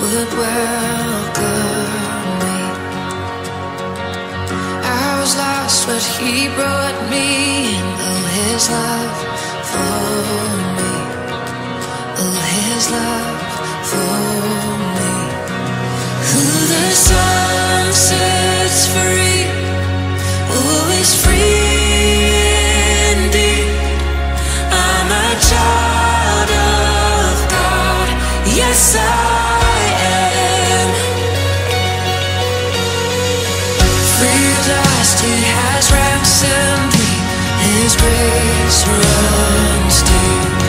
would welcome me. I was lost, but He brought me in. Oh, His love His grace runs deep.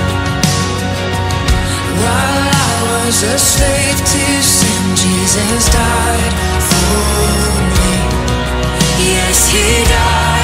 While I was a slave to sin, Jesus died for me. Yes, He died